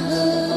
Oh.